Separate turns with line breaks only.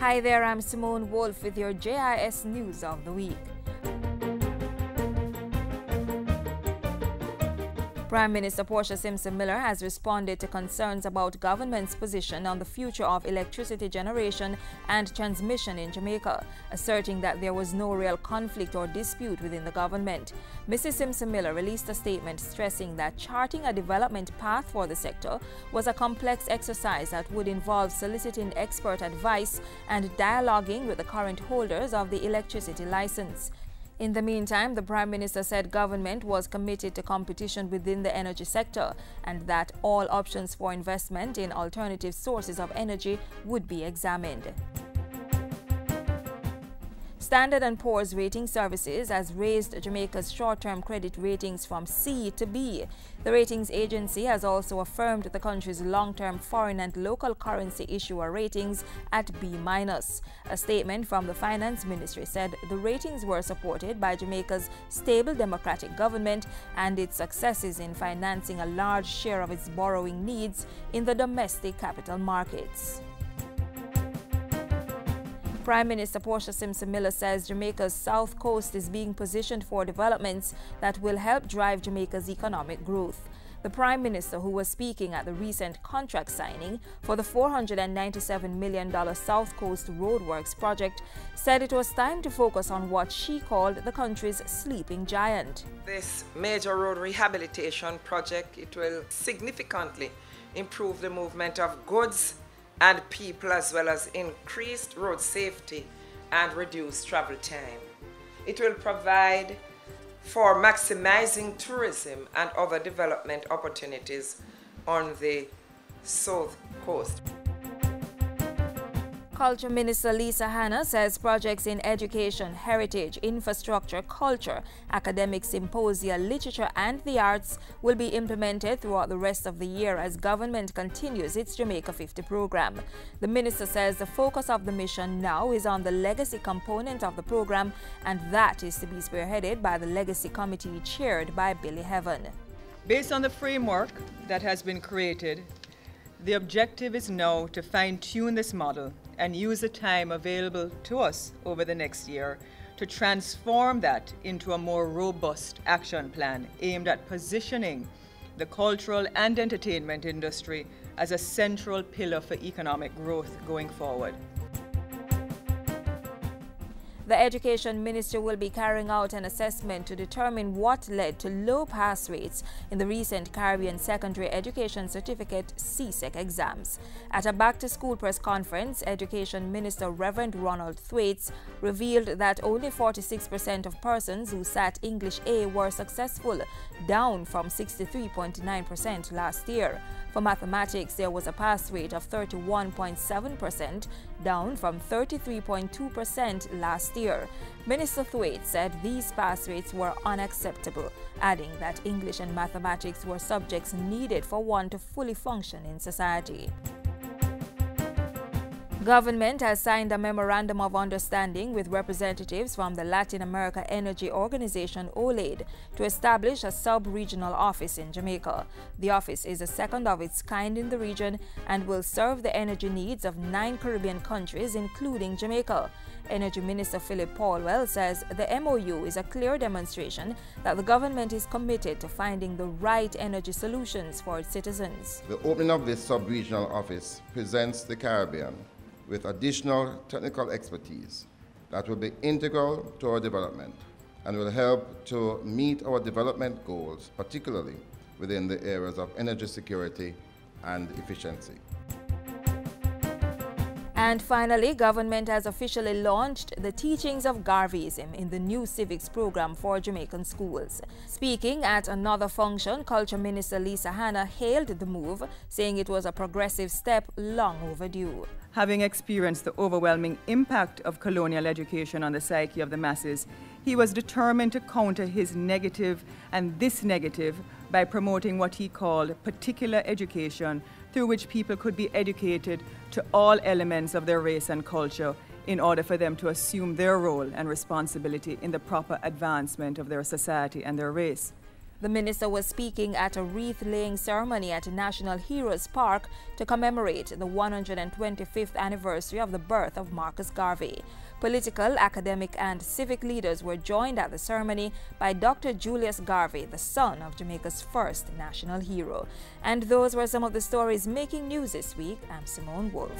Hi there, I'm Simone Wolf with your JIS News of the Week. Prime Minister Portia Simpson Miller has responded to concerns about government's position on the future of electricity generation and transmission in Jamaica, asserting that there was no real conflict or dispute within the government. Mrs. Simpson Miller released a statement stressing that charting a development path for the sector was a complex exercise that would involve soliciting expert advice and dialoguing with the current holders of the electricity license. In the meantime, the Prime Minister said government was committed to competition within the energy sector and that all options for investment in alternative sources of energy would be examined. Standard & Poor's Rating Services has raised Jamaica's short-term credit ratings from C to B. The ratings agency has also affirmed the country's long-term foreign and local currency issuer ratings at B-. A statement from the Finance Ministry said the ratings were supported by Jamaica's stable democratic government and its successes in financing a large share of its borrowing needs in the domestic capital markets. Prime Minister Portia Simpson Miller says Jamaica's south coast is being positioned for developments that will help drive Jamaica's economic growth. The Prime Minister, who was speaking at the recent contract signing for the $497 million South Coast Roadworks project, said it was time to focus on what she called the country's sleeping giant.
This major road rehabilitation project, it will significantly improve the movement of goods and people as well as increased road safety and reduced travel time. It will provide for maximizing tourism and other development opportunities on the south coast.
Culture Minister Lisa Hanna says projects in education, heritage, infrastructure, culture, academic symposia, literature and the arts will be implemented throughout the rest of the year as government continues its Jamaica 50 program. The minister says the focus of the mission now is on the legacy component of the program and that is to be spearheaded by the Legacy Committee chaired by Billy Heaven.
Based on the framework that has been created, the objective is now to fine-tune this model and use the time available to us over the next year to transform that into a more robust action plan aimed at positioning the cultural and entertainment industry as a central pillar for economic growth going forward.
The Education Minister will be carrying out an assessment to determine what led to low pass rates in the recent Caribbean Secondary Education Certificate CSEC exams. At a back-to-school press conference, Education Minister Reverend Ronald Thwaites revealed that only 46% of persons who sat English A were successful, down from 63.9% last year. For mathematics, there was a pass rate of 31.7%, down from 33.2% last year. Minister Thwaites said these pass rates were unacceptable, adding that English and mathematics were subjects needed for one to fully function in society. Government has signed a memorandum of understanding with representatives from the Latin America Energy Organization OLADE to establish a sub-regional office in Jamaica. The office is the second of its kind in the region and will serve the energy needs of nine Caribbean countries including Jamaica. Energy Minister Phillip Paulwell says the MOU is a clear demonstration that the government is committed to finding the right energy solutions for its citizens.
The opening of this sub-regional office presents the Caribbean with additional technical expertise that will be integral to our development and will help to meet our development goals, particularly within the areas of energy security and efficiency.
And finally, government has officially launched the teachings of Garveyism in the new civics program for Jamaican schools. Speaking at another function, Culture Minister Lisa Hanna hailed the move, saying it was a progressive step long overdue.
Having experienced the overwhelming impact of colonial education on the psyche of the masses, he was determined to counter his negative and this negative by promoting what he called particular education through which people could be educated to all elements of their race and culture in order for them to assume their role and responsibility in the proper advancement of their society and their race.
The minister was speaking at a wreath-laying ceremony at National Heroes Park to commemorate the 125th anniversary of the birth of Marcus Garvey. Political, academic and civic leaders were joined at the ceremony by Dr. Julius Garvey, the son of Jamaica's first national hero. And those were some of the stories making news this week. I'm Simone Wolf.